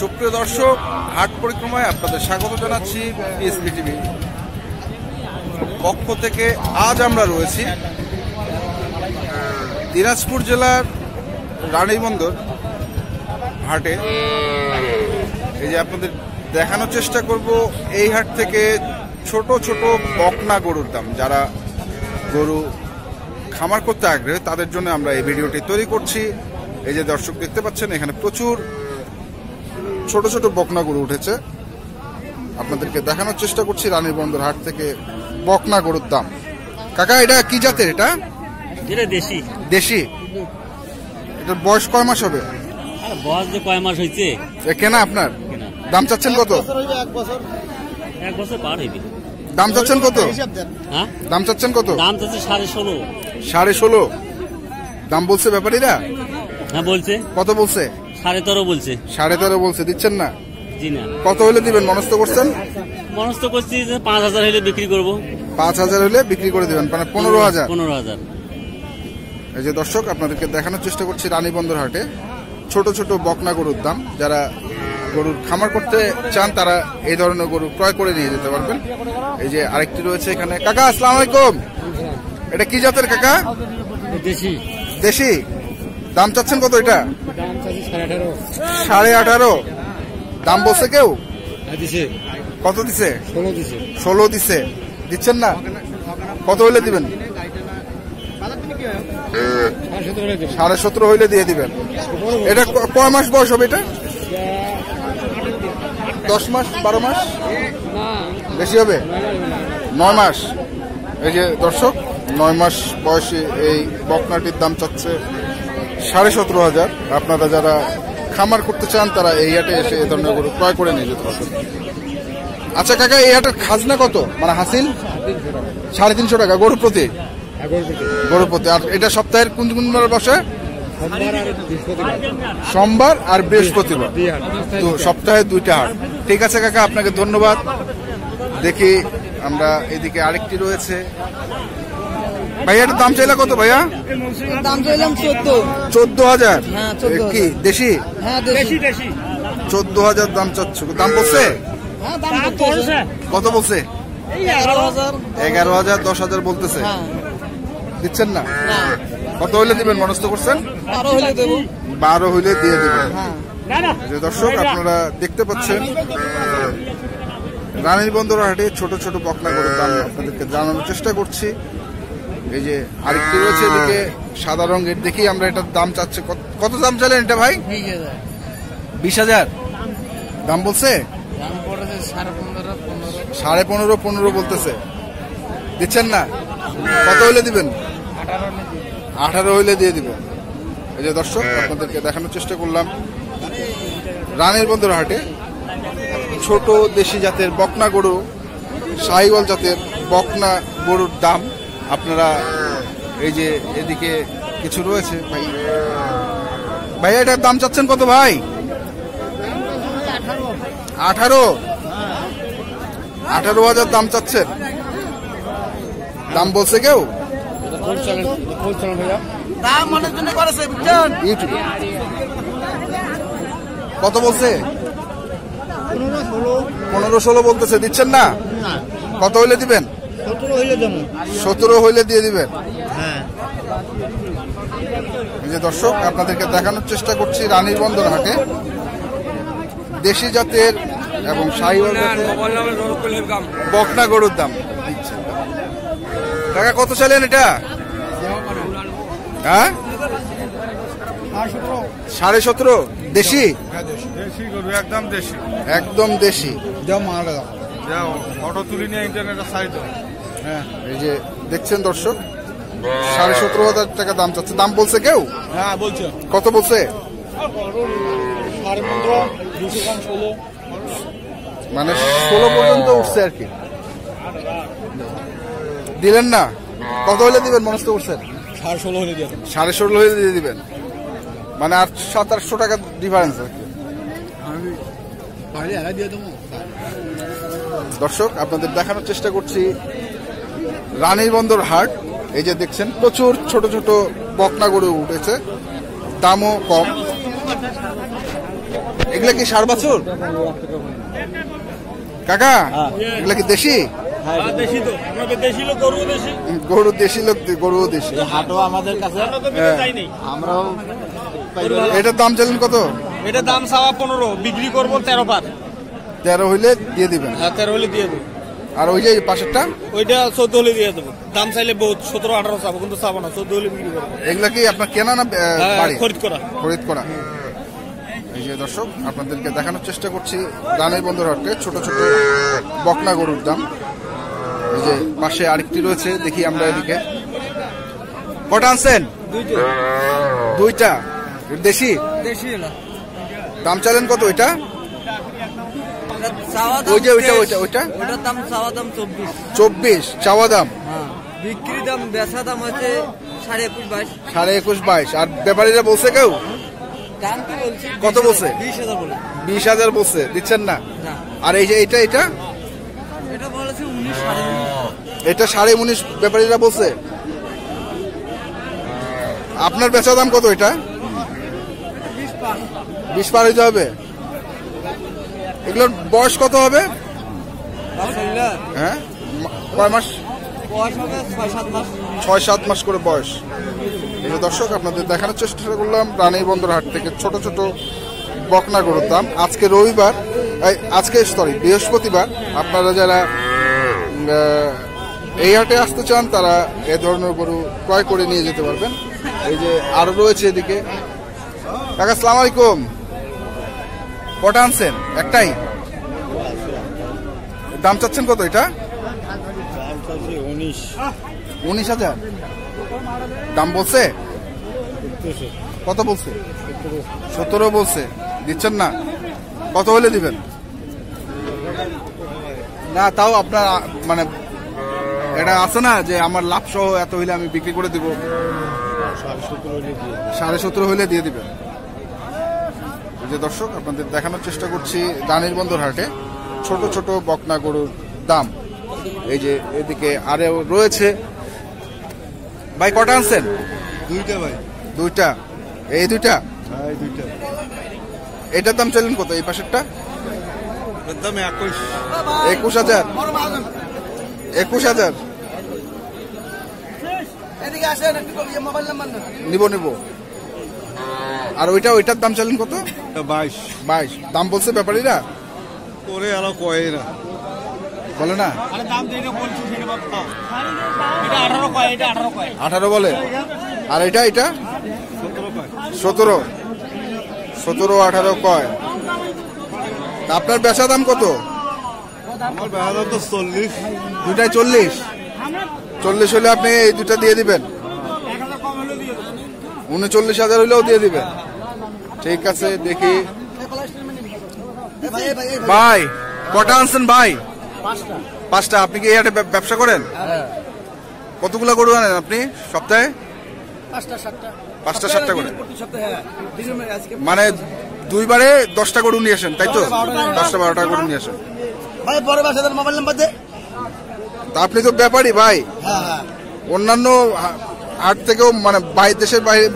সুপ্রিয় দর্শক, হাট পরিক্রমায় আপনাদের স্বাগত জানাচ্ছি পিএসপি টিভি। পক্ষ থেকে আজ আমরা রয়েছি দিনাজপুর জেলার রানীবন্দর হাটে। এই যে আপনাদের দেখানোর চেষ্টা করব, এই হাট থেকে ছোট ছোট বকনা গরুর দাম। যারা গরু খামার করতে আগ্রহী, তাদের জন্য আমরা এই ভিডিওটি তৈরি করছি। এই যে দর্শক দেখতে পাচ্ছেন, এখানে প্রচুর ছোট ছোট বকনা গরু উঠেছে। আপনাদেরকে দেখানোর চেষ্টা করছি রানীর বন্দর হাট থেকে বকনা গরুর দাম। কাকা এটা কি জাতের এটা? দেশি। দেশি? এটার বয়স কয় মাস হবে? বয়স যে কয় মাস হয়েছে এ কেনা আপনার? দাম চাচ্ছেন কত? এক বছর পার হইবে। দাম চাচ্ছেন কত? হ্যাঁ? দাম চাচ্ছেন কত? দাম তো সাড়ে ষোলো। সাড়ে ষোলো। দাম বলছে ব্যাপারীরা? হ্যাঁ বলছে। কত বলছে? সাড়ে তেরো বলছে। সাড়ে তেরো বলছে দিচ্ছেন না? জি না। কত হলে দিবেন? মনস্থ করছেন? মনস্থ করছি যে পাঁচ হাজার হলে বিক্রি করব। পাঁচ হাজার হলে বিক্রি করে দিবেন মানে পনেরো হাজার? পনেরো হাজার। এই যে দর্শক আপনাদেরকে দেখানোর চেষ্টা করছি রানীবন্দর হাটে ছোট ছোট বকনা গরুর দাম যারা গরুর খামার করতে চান তারা এই ধরনের গরু ক্রয় করে নিয়ে যেতে পারবেন। এই যে আরেকটি রয়েছে এখানে। কাকা আসসালাম আলাইকুম। এটা কি জাতের কাকা? দেশি। দেশি। দাম চাচ্ছেন কত এটা? সাড়ে আঠারো। দাম বলছে কেউ? কত দিছে? ষোলো দিছে। দিচ্ছেন না? কত হইলে দিবেন? সাড়ে সতেরো হইলে দিয়ে দিবেন। এটা কয় মাস বয়স হবে এটা? দশ মাস? বারো মাস? বেশি হবে? নয় মাস। এই যে দর্শক নয় মাস বয়সী এই বকনাটির দাম চাচ্ছে সাড়ে সতেরো হাজার। আপনারা যারা খামার করতে চান, তারা এই হাটে এসে এ ধরনের গরু ক্রয় করে নিয়ে যেতে পারবেন। আচ্ছা কাকা, এই হাটের খাজনা কত? মানে হাসিল? সাড়ে তিনশো টাকা, গরু প্রতি? গরু প্রতি। আর এটা সপ্তাহের কোন কোন বসে? সোমবার আর বৃহস্পতিবার। তো সপ্তাহে দুইটা হাট। ঠিক আছে, কাকা, আপনাকে ধন্যবাদ। দেখি আমরা এদিকে আরেকটি রয়েছে। ভাইয়া দাম চাইলে কত ভাইয়া? দাম চাইলাম চোদ্দ। চোদ্দ হাজার? হ্যাঁ, 14,000 কি দেশি? হ্যাঁ চোদ্দ হাজার দাম চাচ্ছ। দাম বলছে? হ্যাঁ কত বলছে? এগারো হাজার। দশ হাজার বলতেছে। হ্যাঁ। দিচ্ছেন না? কত হইলে দিবেন? মনস্থ করছেন? বারো হইলে দিয়ে দিবেন। হ্যাঁ। যে দর্শক আপনারা দেখতে পাচ্ছেন রানীর বন্দর হাটে ছোট ছোট বকনা করে দাম আপনাদেরকে জানানোর চেষ্টা করছি। এই যে আরেকটি রয়েছে এদিকে সাদা রঙের। দেখি আমরা এটার দাম চাচ্ছে কত- কত দাম চাইলেন এটা ভাই? বিশ হাজার। দাম বলছে? দাম সাড়ে পনেরো পনেরো। বলতেছে। দিচ্ছেন না? কত হইলে দিবেন? আঠারো হইলে দিয়ে দিবেন। এই যে দর্শক আপনাদেরকে দেখানোর চেষ্টা করলাম। রানের বন্দর হাটে ছোট দেশি জাতের বকনা গরু সাহিওয়াল জাতের বকনা গরুর দাম আপনারা এই যে এদিকে কিছু রয়েছে? ভাই ভাই এটার দাম চাচ্ছেন কত ভাই? আঠারো। আঠারো হাজার দাম চাচ্ছেন। দাম বলছে কেউ? কত বলছে? পনেরো ষোলো। বলতেছে দিচ্ছেন না। কত হইলে দিবেন? সতেরো হইলে দেবো। সতেরো হইলে দিয়ে দিবেন? হ্যাঁ। যে দর্শক আপনাদেরকে দেখানোর চেষ্টা করছি রানীর বন্দর হাটে। দেশি জাতের এবং বকনা গরুর দাম টাকা কত চাইলেন এটা? হ্যাঁ? সাড়ে সতেরো? দেশি? দেশি একদম দেশি। একদম দেশি যা ফটো তুলি নিয়ে ইন্টারনেটে সাইড হ্যাঁ এই যে দেখছেন দর্শক? সাড়ে সতেরো হাজার টাকা দাম চাচ্ছে। দাম বলছে কেউ? হ্যাঁ বলছো। কত বলছে? মানে ষোলো পর্যন্ত উঠছে আর কি। দিলেন না? কত হলে দিবেন? মনস্থ করছেন? সাড়ে ষোলো হলে দিয়ে সাড়ে ষোলো হলে দিয়ে দিবেন। মানে আর সাত আটশো টাকা ডিফারেন্স আর কি। দর্শক আপনাদের দেখানোর চেষ্টা করছি রানীর বন্দর হাট এই যে দেখছেন প্রচুর ছোট ছোট বকনা গরু উঠেছে দামও কম। এগুলা কি সার বাছুর? কাকা এগুলা কি দেশি? দেশি দেশি গরু দেশি লোক গরু দেশি। হাটও আমাদের কাছে হ্যাঁ। আমরাও এটার দাম চাইলেন কত? এটা দাম চাওয়া পনেরো বিক্রি করব তেরো পার। তেরো হইলে দিয়ে দিবেন। হ্যাঁ তেরো হলে দিয়ে দেবো। আর ওই যে পাশেরটা? ওইটা চোদ্দ হলে দিয়ে দেবো। দাম চাইলে বহুত সতেরো আঠারো চাবো কিন্তু চাবো না চোদ্দ হলে বিক্রি করব। এগুলা কি আপনার কেনা না হ্যাঁ, বাড়ি? খরিদ করা। খরিদ করা। এই যে দর্শক আপনাদেরকে দেখানোর চেষ্টা করছি দানাই বন্দর হাটে ছোট ছোট বকনা গরুর দাম। এই যে পাশে আরেকটি রয়েছে দেখি আমরা এদিকে। কটা আনছেন? দুইটা। দেশি? দেশি না দাম চাইলেন কত ওইটা চাওয়া ওই যে ওইটা ওইটা ওইটা? ওটার দাম চাওয়া দাম চব্বিশ। চব্বিশ চাওয়া দাম? হ্যাঁ বিক্রি দাম বেচা দাম হচ্ছে সাড়ে একুশ বাইশ। সাড়ে একুশ বাইশ। আর ব্যাপারীরা বলছে কেউ? কত বলছে? বিশ হাজার বলে। বলছে দিচ্ছেন না? আর এই যে এটা এটা? এটা সাড়ে উনিশ। ব্যাপারীরা বলছে? আপনার বেচা দাম কত এটা? বিশ পার হইতে হবে? এগুলোর বয়স কত হবে? হ্যাঁ? কয় মাস? ছয় সাত মাস। করে বয়স। এই দর্শক আপনাদের দেখানোর চেষ্টা করলাম রানী বন্দরহাট থেকে ছোট ছোট বকনা গরুর দাম। আজকে রবিবার আজকে সরি বৃহস্পতিবার। আপনারা যারা এই হাটে আসতে চান তারা এ ধরনের গরু ক্রয় করে নিয়ে যেতে পারবেন। এই যে আরও রয়েছে এদিকে। কাকা সালাম আলাইকুম। কটা আনছেন? একটাই? দাম চাচ্ছেন কত এটা? উনিশ। হাজার। দাম বলছে? কত বলছে? সতেরো বলছে। দিচ্ছেন না। কত হলে দিবেন? না তাও আপনার মানে এটা আছে না যে আমার লাভ সহ এত হইলে আমি বিক্রি করে দিব। সাড়ে সতেরো হইলে দিয়ে দিবেন। যে দর্শক আপনাদের দেখানোর চেষ্টা করছি দানির বন্দর হাটে। ছোট ছোট বকনা গরুর দাম। এই যে এদিকে আরও রয়েছে। ভাই কটা আনছেন? দুইটা ভাই। দুইটা। এই দুইটা? হ্যাঁ এই দুইটা। এটার দাম চাইলেন কত? এই পাশেরটা? দাম একুশ। একুশ হাজার। একুশ হাজার। এদিকে আসেন একটু মোবাইল নাম্বার নিব নিব। আর ওইটা ওইটার দাম চাইলেন কত? বাইশ। বাইশ। দাম বলছে ব্যাপারীরা? করে আরও কয়ে না বলে না? আঠারো কয় এটা আঠারো কয়। আঠারো বলে। আর এটা এটা? সতেরো সতেরো। আঠারো কয়। আপনার বেচা দাম কত? আমার বেড়া তো চল্লিশ। দুইটাই চল্লিশ। চল্লিশ হলে আপনি এই দুটা দিয়ে দিবেন। উনচল্লিশ হাজার হইলেও দিয়ে দিবেন ঠিক আছে দেখি। ভাই কটা আনছেন ভাই? পাঁচটা। আপনি কি এই হাটে ব্যবসা করেন? কতগুলো গরু আনেন আপনি সপ্তাহে? পাঁচটা সাতটা। করে। হ্যাঁ। আজকে মানে দুইবারে দশটা গরু নিয়ে আসেন তাই তো? দশটা বারোটা গরু। নিয়ে আসেন। ভাই পরে মোবাইল নাম্বার দে। আপনি তো ব্যাপারই ভাই। হ্যাঁ হ্যাঁ। অন্যান্য হাট থেকেও মানে বাইরে দেশের বাইরে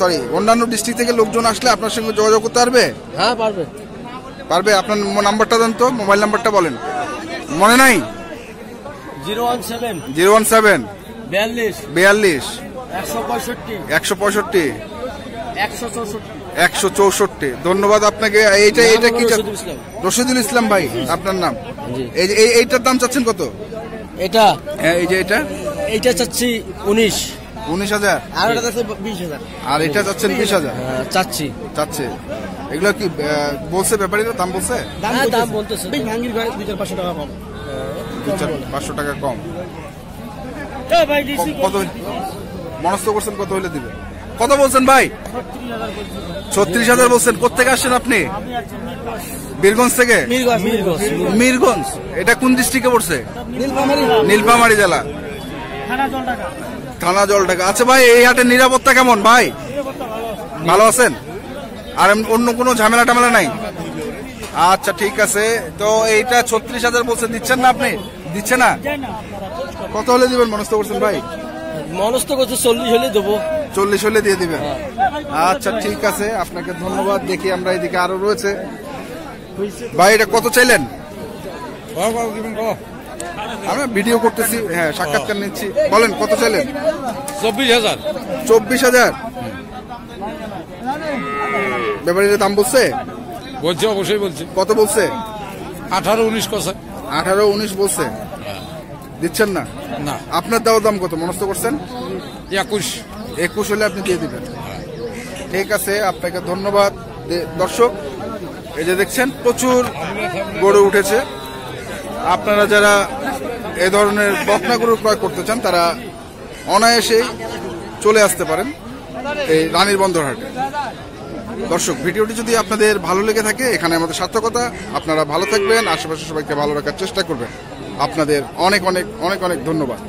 সরি অন্যান্য ডিস্ট্রিক্ট থেকে লোকজন আসলে আপনার সঙ্গে যোগাযোগ করতে পারবে? হ্যাঁ পারবে। পারবে? আপনার নাম্বারটা দেন তো মোবাইল নাম্বারটা বলেন। মনে নাই? Zero one seven. Zero one seven. বিয়াল্লিশ। বিয়াল্লিশ। একশো পঁয়ষট্টি। একশো পঁয়ষট্টি। একশো চৌষট্টি। একশো চৌষট্টি। ধন্যবাদ আপনাকে। এইটা এইটা কি রশিদুল ইসলাম। ভাই আপনার নাম? এই এইটার দাম চাচ্ছেন কত? এটা হ্যাঁ এই যে এটা? এইটা চাচ্ছি উনিশ। উনিশ হাজার? আর এটা বিশ হাজার। আর এটা চাচ্ছেন বিশ হাজার? চাচ্ছি। চাচ্ছে। এগুলো কি বলছে ব্যাপারীরা দাম বলছে? হ্যাঁ, দাম বলতেছে। ভাঙ্গির ভাই দুই চার পাঁচশো টাকা কম। দুই চার পাঁচশো টাকা কম। কত মনস্থ করছেন কত হইলে দিবে? কত বলছেন ভাই? ছত্রিশ হাজার বলছেন কোথেকে আসছেন আপনি? বীরগঞ্জ থেকে? মিরগঞ্জ মিরগঞ্জ। মিরগঞ্জ। এটা কোন ডিস্ট্রিক্টে পড়ছে? নীলফামারী। জেলা। থানা জলঢাকা আচ্ছা ভাই এই হাটের নিরাপত্তা কেমন? ভাই ভালো আছেন? আর অন্য কোনো ঝামেলা টামেলা নাই? আচ্ছা ঠিক আছে। তো এইটা ছত্রিশ হাজার বলছেন দিচ্ছেন না আপনি? দিচ্ছে না? কত হলে দিবেন? মনস্থ করছেন ভাই? মনস্থ করছে চল্লিশ হলে দেবো। চল্লিশ হলে দিয়ে দিবেন। আচ্ছা ঠিক আছে। আপনাকে ধন্যবাদ। দেখি আমরা এদিকে আরও রয়েছে। ভাই এটা কত চাইলেন? আমরা ভিডিও করতেছি হ্যাঁ সাক্ষাৎকার নিচ্ছি। বলেন কত চাইলেন? চব্বিশ হাজার। চব্বিশ হাজার? ব্যাপারীরা দাম বলছে? বলছি অবশ্যই বলছি। কত বলছে? আঠারো উনিশ কষা আঠারো উনিশ বলছে। দিচ্ছেন না? না। আপনার দেওয়া দাম কত? মনস্থ করছেন? একুশ। একুশ হলে আপনি দিয়ে দিবেন। ঠিক আছে আপনাকে ধন্যবাদ। দর্শক এই যে দেখছেন প্রচুর গড়ে উঠেছে। আপনারা যারা এ ধরনের বকনাগুলো ক্রয় করতে চান, তারা অনায়াসেই চলে আসতে পারেন এই রানীর বন্দরহাটে। দর্শক, ভিডিওটি যদি আপনাদের ভালো লেগে থাকে, এখানে আমাদের সার্থকতা। আপনারা ভালো থাকবেন আশেপাশে সবাইকে ভালো রাখার চেষ্টা করবেন। আপনাদের অনেক অনেক অনেক অনেক ধন্যবাদ।